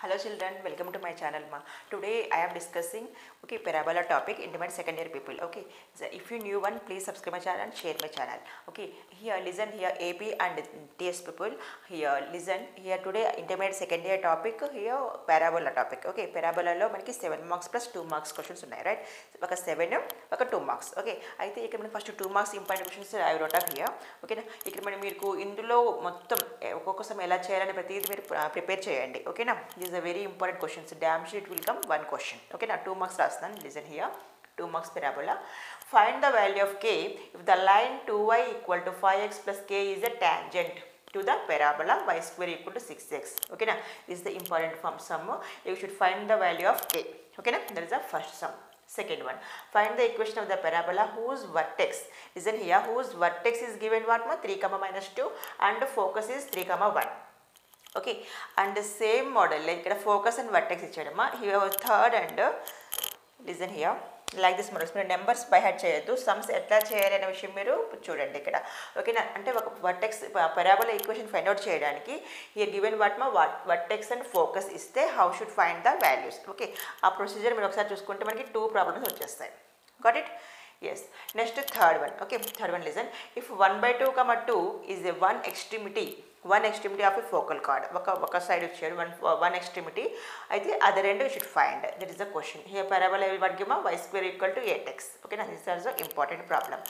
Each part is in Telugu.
Hello children, welcome to my channel ma. Today I am discussing okay parabola topic intimate second year people. Okay, so if you new one, please subscribe my channel and share my channel. Okay, here listen here AP and TS people. Here listen here today intimate second year topic here parabola topic. Okay, parabola లో మనకి seven marks plus two marks questions ఉన్నాయి రైట్ ఒక సెవెన్ ఒక టూ మార్క్స్ ఓకే అయితే ఇక్కడ మనకి first two marks important questions I wrote of here ఓకేనా ఇక్కడ మనం మీకు ఇందులో మొత్తం ఏ, ఒక్కొక్క సమయం ఎలా చేయాలని ప్రతిదీ మీరు ప్రిపేర్ చేయండి ఓకేనా is a very important question. So, damn sure it will come one question. Okay, now 2 marks Rasnan, listen here. 2 marks parabola. Find the value of k if the line 2y equal to 5x plus k is a tangent to the parabola y square equal to 6x. Okay, now this is the important form sum. You should find the value of k. Okay, now that is the first sum. Second one, find the equation of the parabola whose vertex, listen here, whose vertex is given what, 3 comma minus 2 and the focus is 3 comma 1. Okay and same model ఇక్కడ focus and vertex ఇచ్చాడమ్మా. Here third and listen here like this models మీరు నెంబర్స్ బై హెడ్ చేయొద్దు. సమ్స్ ఎట్లా చేయాలి అనే విషయం మీరు చూడండి ఇక్కడ. ఓకేనా అంటే ఒక vertex parabola equation find out చేయడానికి హియర్ గివెన్ వాట్ మా వర్టెక్స్ అండ్ ఫోకస్ ఇస్తే how should find the values okay ఆ ప్రొసీజర్ మీరు ఒకసారి చూసుకుంటే మనకి టూ ప్రాబ్లమ్స్ వచ్చేస్తాయి. Got it yes next third one okay third one listen if one by two comma two is a one extremity one extremity of a focal chord ఒక ఒక సైడ్ ఇచ్చాడు వన్ వన్ ఎక్స్ట్రిమిటీ అయితే అది రెండు should find that is the question here parabola what give y square equal to eight x ఓకేనా this are the important problem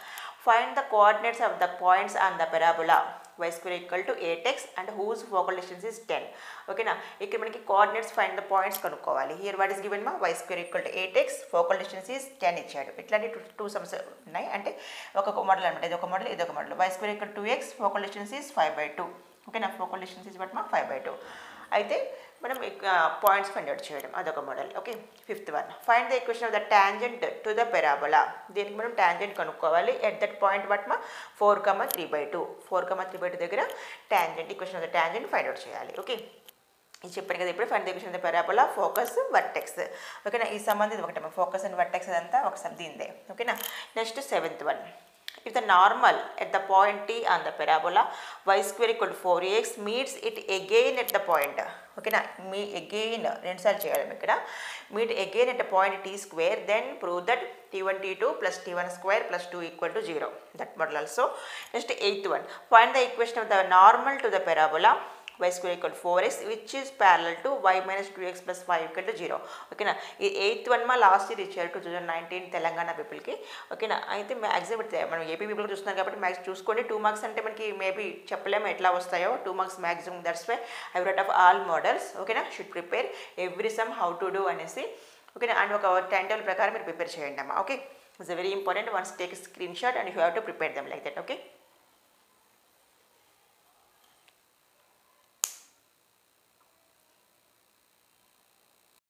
find the coordinates of the points on the parabola y square equal to eight x and whose focal distance is ten ఓకేనా ఇక్కడ మనకి కోఆర్డినేట్స్ ఫైండ్ ద పాయింట్స్ కనుక్కోవాలి. హియర్ వాట్ ఈస్ గివెన్ మా y square equal to eight x focal distance is ten ఇచ్చాడు. ఇట్లాంటి టూ టూ సమ్స్ ఉన్నాయి. అంటే ఒక మోడల్ అనమాట. ఇది ఒక మోడల్ ఇది ఒక model y square equal to x focal distance is five by two ఓకేనా ఫోకల్ డిస్టెన్స్ ఇస్ బట్ మా ఫైవ్ బై టూ అయితే మనం పాయింట్స్ ఫైండ్ అవుట్ చేయడం అదొక model okay? Fifth one find the equation of the tangent to the parabola దీనికి మనం ట్యాంజెంట్ కనుక్కోవాలి. ఎట్ దట్ పాయింట్ బట్ మా? Four comma three by two four comma three by two దగ్గర tangent equation of the tangent find out చేయాలి ఓకే? ఇది చెప్పాను కదా ఇప్పుడు find the equation of the parabola focus vertex ఓకేనా? ఈ సంబంధించి ఒకటే ఫోకస్ అండ్ వర్టెక్స్ అదంతా ఒకసారి దీందే ఓకేనా? Next seventh one if the normal at the point t on the parabola y square equal to 4ax meets it again at the point ఓకేనా మీ అగైన్ రెండుసార్లు చేయాలి ఇక్కడ. Meet again at point T square then prove that T one T two plus T one square plus two equal to zero that model also next eighth one find the equation of the normal to the parabola y square equal to 4x which is parallel to y minus 2x plus 5 equal to 0 ఓకేనా ఈ ఎయిత్ వన్ మా లాస్ట్ ఇయర్ ఇచ్చారు టూ థౌజండ్ నైన్టీన్ తెలంగాణ పీపుల్కి ఓకేనా అయితే మ్యాక్సిమం మనం ఏపీ పీపుల్ చూస్తున్నాం కాబట్టి మ్యాక్స్ చూసుకోండి. టూ మార్క్స్ అంటే మనకి మేబీ చెప్పలేము ఎట్లా వస్తాయో. Two marks maximum that's why I write of all models ఓకేనా should prepare every sum how to do అనేసి. ఓకేనా అండ్ ఒక టైం టేబుల్ ప్రకారం మీరు ప్రిపేర్ చేయండి అమ్మా. Okay it's very important once take screenshot and you have to prepare them like that okay